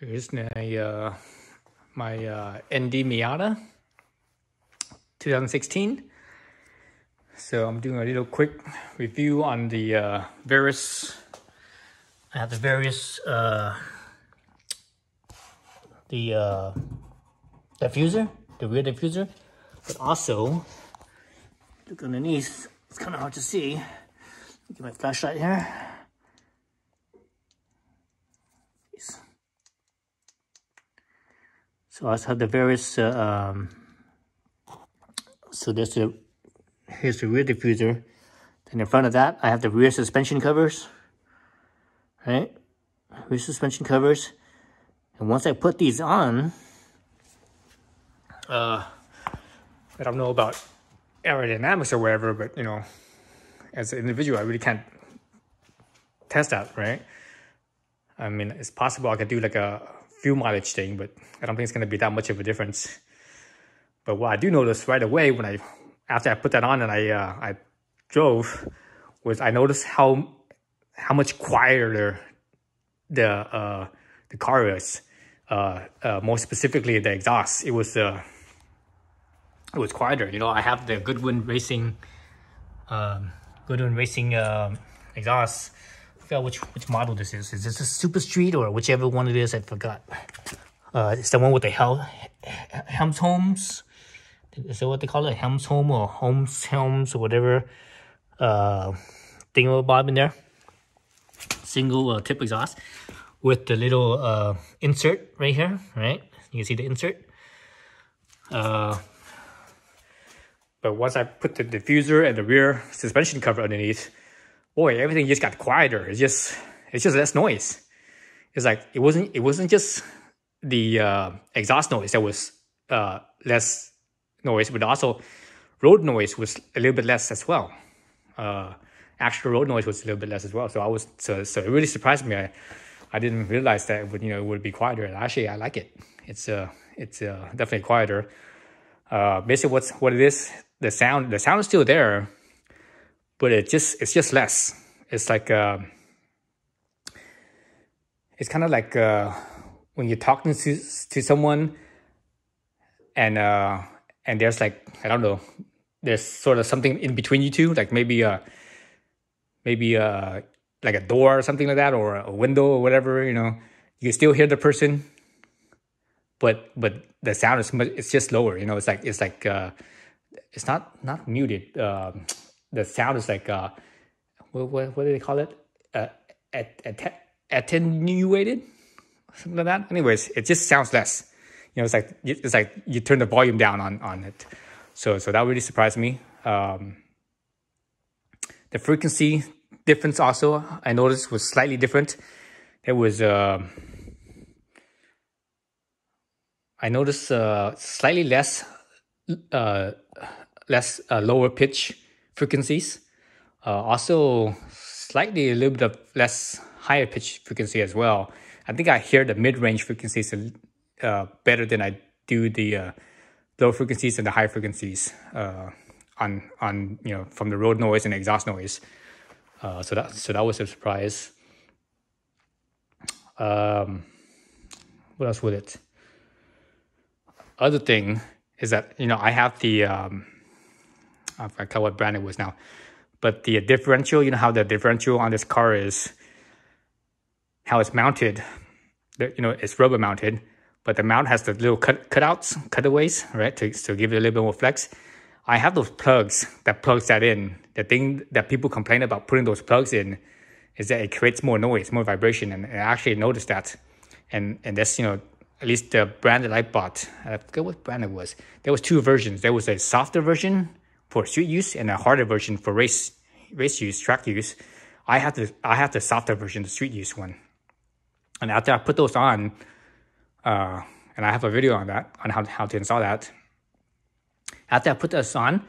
Here's my uh, my uh, ND Miata 2016. So I'm doing a little quick review on the uh, Verus. I have the Verus uh, the uh, diffuser, the rear diffuser, but also look underneath. It's kind of hard to see. Get my flashlight here. So I have the Verus, uh, um, so there's the, here's the rear diffuser. Then in front of that, I have the rear suspension covers, right? Rear suspension covers. And once I put these on, uh, I don't know about aerodynamics or whatever, but you know, as an individual, I really can't test that, right? I mean, it's possible I could do like a fuel mileage thing, but I don't think it's going to be that much of a difference. But what I do notice right away when I, after I put that on and I, uh, I drove, was I noticed how, how much quieter the, uh, the car is. Uh, uh, more specifically, the exhaust. It was, uh, it was quieter. You know, I have the Goodwin Racing, um, Goodwin Racing um, exhaust forgot which which model this is. Is this a Super Street or whichever one it is? I forgot. Uh, it's the one with the Hel Helms Homes. Is that what they call it? Helms Home or Holmes Helms or whatever. Uh, thingamabob in there. Single uh, tip exhaust with the little uh, insert right here. Right, you can see the insert. Uh, but once I put the diffuser and the rear suspension cover underneath, boy, everything just got quieter. It's just it's just less noise. It's like it wasn't it wasn't just the uh, exhaust noise that was uh, less noise, but also road noise was a little bit less as well. Uh, actual road noise was a little bit less as well. So I was so, so it really surprised me. I, I didn't realize that it would you know it would be quieter. And actually, I like it. It's uh it's uh, definitely quieter. Uh, basically, what's what it is. The sound the sound is still there, but it just it's just less. It's like uh, it's kind of like uh, when you're talking to to someone, and uh, and there's like I don't know, there's sort of something in between you two, like maybe uh maybe uh like a door or something like that, or a window or whatever. You know, you still hear the person, but but the sound is much, it's just lower. You know, it's like it's like uh, it's not not muted. Uh, the sound is like uh, what what, what do they call it? Uh, at, at, attenuated, something like that. Anyways, it just sounds less. You know, it's like it's like you turn the volume down on on it. So so that really surprised me. Um, the frequency difference also I noticed was slightly different. It was uh, I noticed uh, slightly less uh, less uh, lower pitch frequencies. Uh, also, slightly a little bit of less higher pitch frequency as well. I think I hear the mid-range frequencies uh, better than I do the uh, low frequencies and the high frequencies uh, on on you know from the road noise and exhaust noise. Uh, so that so that was a surprise. Um, what else with it? Other thing is that you know I have the um, I forgot what brand it was now. But the differential, you know how the differential on this car is, how it's mounted, you know, it's rubber mounted, but the mount has the little cut cutouts, cutaways, right, to, to give it a little bit more flex. I have those plugs that plugs that in. The thing that people complain about putting those plugs in is that it creates more noise, more vibration, and I actually noticed that. And and that's you know at least the brand that I bought. I forget what brand it was. There was two versions. There was a softer version for street use and a harder version for race race use, track use. I have the I have the softer version, the street use one. And after I put those on, uh, and I have a video on that on how how to install that. After I put this on,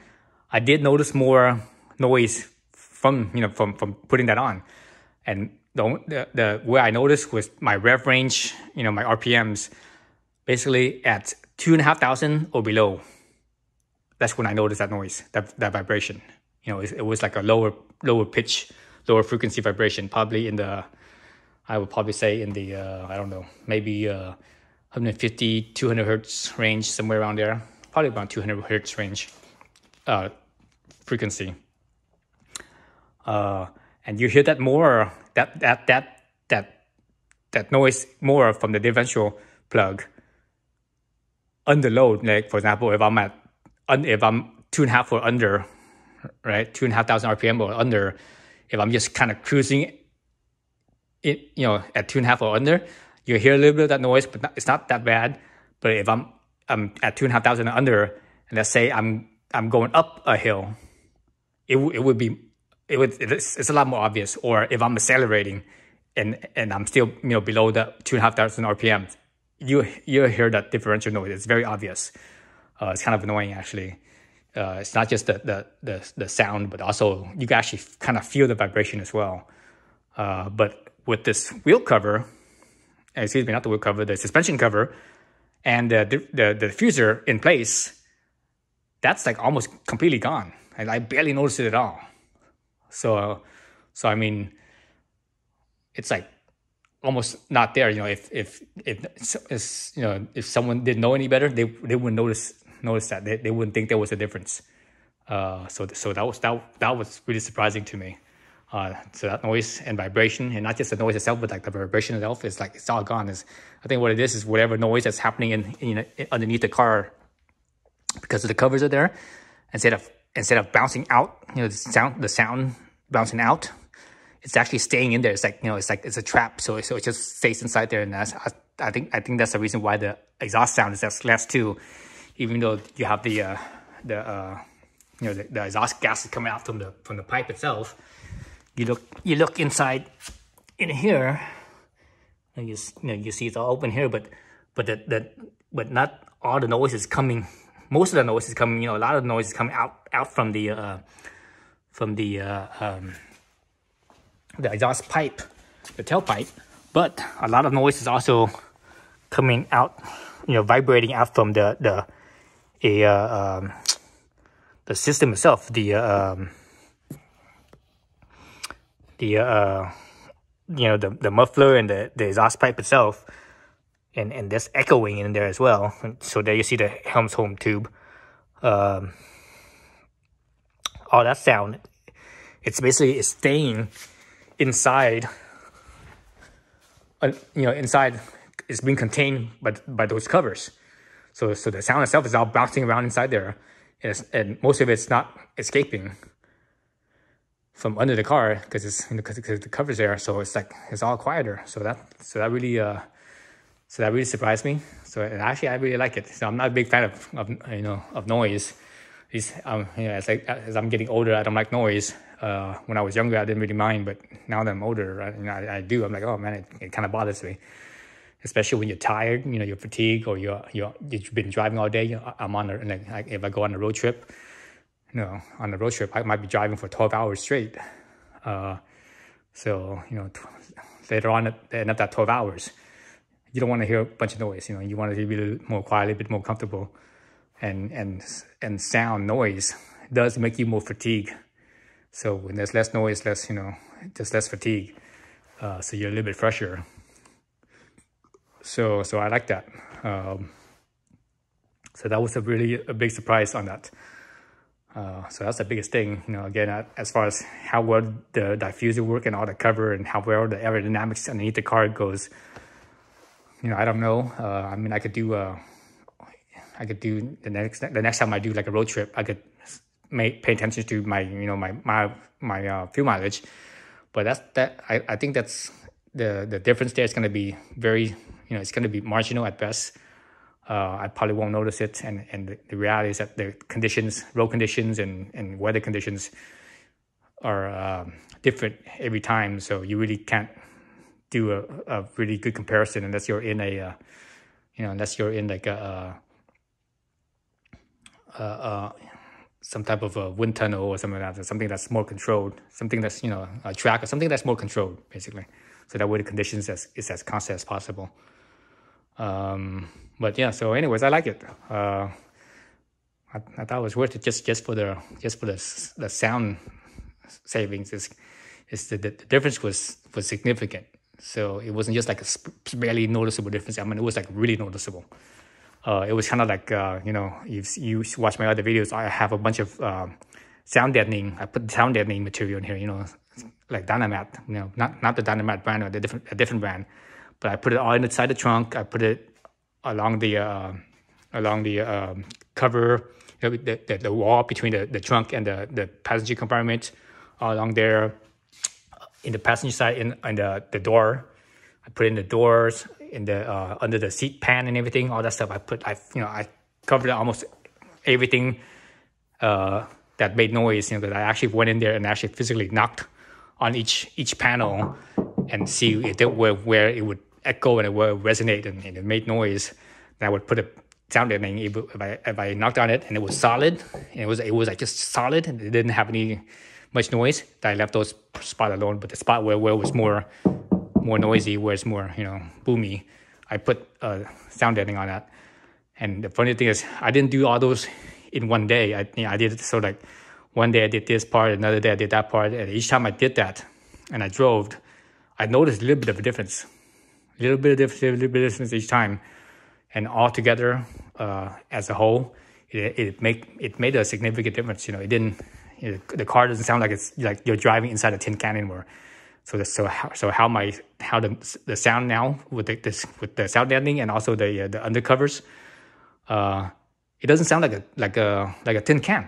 I did notice more noise from you know from from putting that on, and the the, the where I noticed was my rev range, you know my RPMs, basically at two and a half thousand or below that's when I noticed that noise, that, that vibration. You know, it, it was like a lower lower pitch, lower frequency vibration, probably in the I would probably say in the uh, I don't know maybe uh, 150 200 hertz range somewhere around there, probably about 200 hertz range uh, frequency. Uh, and you hear that more that that that that that noise more from the differential plug under load. Like for example, if I'm at if I'm two and a half or under, right, two and a half thousand RPM or under, if I'm just kind of cruising it, you know, at two and a half or under, you hear a little bit of that noise, but it's not that bad. But if I'm I'm at two and a half thousand and under, and let's say I'm I'm going up a hill, it it would be it would it's, it's a lot more obvious. Or if I'm accelerating, and and I'm still you know below the two and a half thousand RPM, you you hear that differential noise. It's very obvious. Uh, it's kind of annoying actually. Uh, it's not just the, the, the the sound, but also you can actually kind of feel the vibration as well. Uh, but with this wheel cover, excuse me, not the wheel cover, the suspension cover, and the the, the diffuser in place, that's like almost completely gone. I, I barely noticed it at all. So, so I mean, it's like almost not there. You know, if if if, if you know if someone didn't know any better, they they wouldn't notice notice that they, they wouldn't think there was a difference. Uh, so so that was that that was really surprising to me. Uh, so that noise and vibration, and not just the noise itself, but like the vibration itself, is like it's all gone. Is I think what it is is whatever noise that's happening in, in, in underneath the car because of the covers are there. Instead of instead of bouncing out, you know, the sound the sound bouncing out, it's actually staying in there. It's like you know, it's like it's a trap. So so it just stays inside there, and that's I, I think I think that's the reason why the exhaust sound is less too, even though you have the uh, the uh, you know the, the exhaust gases coming out from the from the pipe itself you look you look inside in here and you, you know you see it's all open here but but that that but not all the noise is coming most of the noise is coming you know a lot of noise is coming out out from the uh from the uh um the exhaust pipe the tailpipe but a lot of noise is also coming out you know vibrating out from the the a uh, um, the system itself the uh, um the uh, you know the the muffler and the the exhaust pipe itself, and and there's echoing in there as well. So there you see the Helms home tube. Um, all that sound, it's basically it's staying inside. Uh, you know, inside it's being contained by by those covers. So so the sound itself is all bouncing around inside there, and, and most of it's not escaping from under the car because it's you know, the covers there. So it's like it's all quieter. So that so that really uh so that really surprised me. So actually I really like it. So I'm not a big fan of, of you know of noise. Um you know as, I, as I'm getting older I don't like noise. Uh when I was younger I didn't really mind but now that I'm older I, you know, I, I do. I'm like oh man it, it kind of bothers me especially when you're tired you know you're fatigued or you're, you're you've been driving all day you know, I'm on a, like if I go on a road trip you know, on a road trip, I might be driving for 12 hours straight. Uh, so, you know, later on at end of that 12 hours, you don't want to hear a bunch of noise, you know, you want to be a little more quiet, a bit more comfortable. And, and, and sound noise does make you more fatigued. So when there's less noise, less, you know, just less fatigue. Uh, so you're a little bit fresher. So, so I like that. Um, so that was a really a big surprise on that. Uh, so that's the biggest thing, you know, again, uh, as far as how well the diffuser work and all the cover and how well the aerodynamics underneath the car goes, you know, I don't know. Uh, I mean, I could do, uh, I could do the next, the next time I do like a road trip, I could pay attention to my, you know, my, my, my uh, fuel mileage. But that's, that, I, I think that's the, the difference there is going to be very, you know, it's going to be marginal at best uh, I probably won't notice it. And, and the, reality is that the conditions, road conditions and, and weather conditions are uh, different every time. So you really can't do a, a really good comparison unless you're in a, uh, you know, unless you're in like a, a, a some type of a wind tunnel or something like that, something that's more controlled, something that's, you know, a track or something that's more controlled, basically. So that way the conditions is, is as constant as possible. Um, but yeah, so anyways, I like it. Uh, I, I, thought it was worth it just just for the just for the the sound savings. Is is the, the difference was was significant. So it wasn't just like a barely noticeable difference. I mean, it was like really noticeable. Uh, it was kind of like, uh, you know, if you watch my other videos, I have a bunch of uh, sound deadening. I put sound deadening material in here, you know, like Dynamat, you know, not, not the Dynamat brand or the different, a different brand, but I put it all inside the trunk. I put it along the, uh, along the um, cover, you know, the, the, the, wall between the, the trunk and the, the passenger compartment along there in the passenger side in, in the, the door. I put in the doors in the uh, under the seat pan and everything, all that stuff. I put I you know I covered almost everything uh, that made noise. You know that I actually went in there and actually physically knocked on each each panel and see if it, where where it would echo and it would resonate and, and it made noise. And I would put a sound deadening if I if I knocked on it and it was solid and it was it was like just solid and it didn't have any much noise. I left those spot alone, but the spot where where it was more more noisy, where it's more you know boomy, I put a sound deadening on that. And the funny thing is, I didn't do all those in one day. I you know, I did it so like one day I did this part, another day I did that part, and each time I did that, and I drove, I noticed a little bit of a difference, a little bit of difference, each time, and all together uh, as a whole, it, it make it made a significant difference. You know, it didn't you know, the car doesn't sound like it's like you're driving inside a tin can anymore. So the, so how so how my how the the sound now with the, this with the sound deadening and also the uh, the undercovers, uh, it doesn't sound like a like a like a tin can.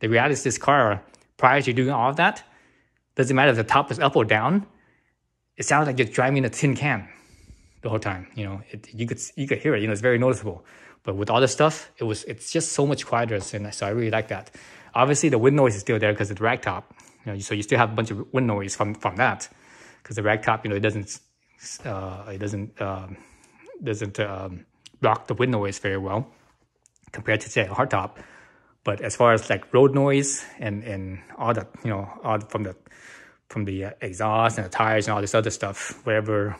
The reality is this car prior to doing all of that, doesn't matter if the top is up or down, it sounds like you're driving in a tin can the whole time. You know, it, you could you could hear it. You know, it's very noticeable. But with all the stuff, it was it's just so much quieter, and so I really like that. Obviously, the wind noise is still there because it's ragtop. You know, so you still have a bunch of wind noise from from that, because the ragtop, you know, it doesn't uh, it doesn't um, doesn't um, block the wind noise very well compared to say a hard top. But as far as like road noise and and all that, you know, all from the from the uh, exhaust and the tires and all this other stuff, whatever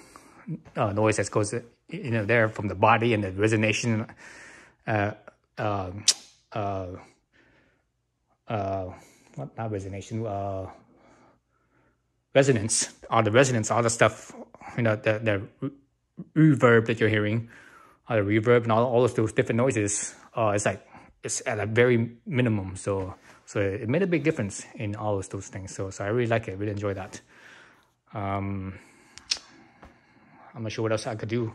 uh, noise that goes, you know, there from the body and the resonation, uh, um, uh, uh, what not resonation, uh, resonance, all the resonance, all the stuff, you know, the, the reverb that you're hearing, all the reverb and all, all of those different noises, uh, it's like, it's at a very minimum. So, so it made a big difference in all of those things. So, so I really like it, really enjoy that. Um, I'm not sure what else I could do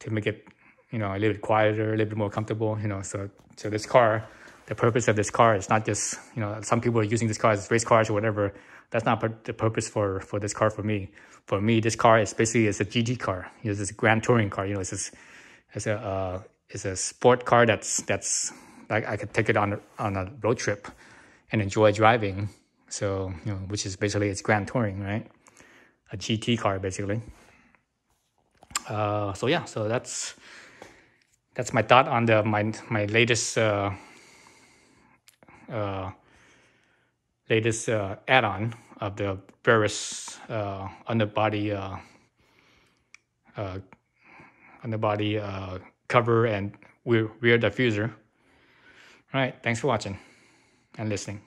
to make it, you know, a little bit quieter, a little bit more comfortable, you know, so, so this car, the purpose of this car is not just, you know, some people are using this car as race cars or whatever. That's not the purpose for, for this car for me. For me, this car is basically it's a GT car. You know, it's a grand touring car. You know, it's a, it's a, uh, it's a sport car that's, that's like I could take it on, on a road trip and enjoy driving. So, you know, which is basically it's grand touring, right? A GT car, basically. Uh, so yeah, so that's, that's my thought on the, my, my latest, uh, uh, latest uh, add-on of the Verus uh, underbody uh, uh, underbody uh, cover and rear, rear diffuser. All right, thanks for watching and listening.